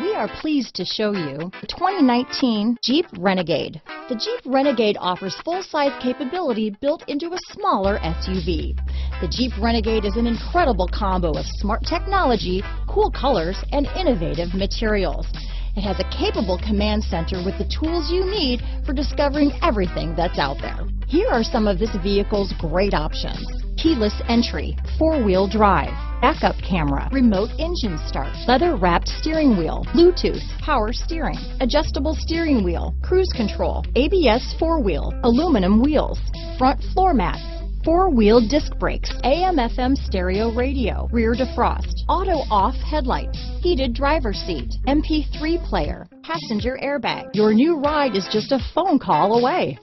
We are pleased to show you the 2019 Jeep Renegade. The Jeep Renegade offers full-size capability built into a smaller SUV. The Jeep Renegade is an incredible combo of smart technology, cool colors, and innovative materials. It has a capable command center with the tools you need for discovering everything that's out there. Here are some of this vehicle's great options. Keyless entry, four-wheel drive, backup camera, remote engine start, leather wrapped steering wheel, Bluetooth, power steering, adjustable steering wheel, cruise control, ABS four-wheel, aluminum wheels, front floor mats, four-wheel disc brakes, AM FM stereo radio, rear defrost, auto off headlights, heated driver seat, MP3 player, passenger airbag. Your new ride is just a phone call away.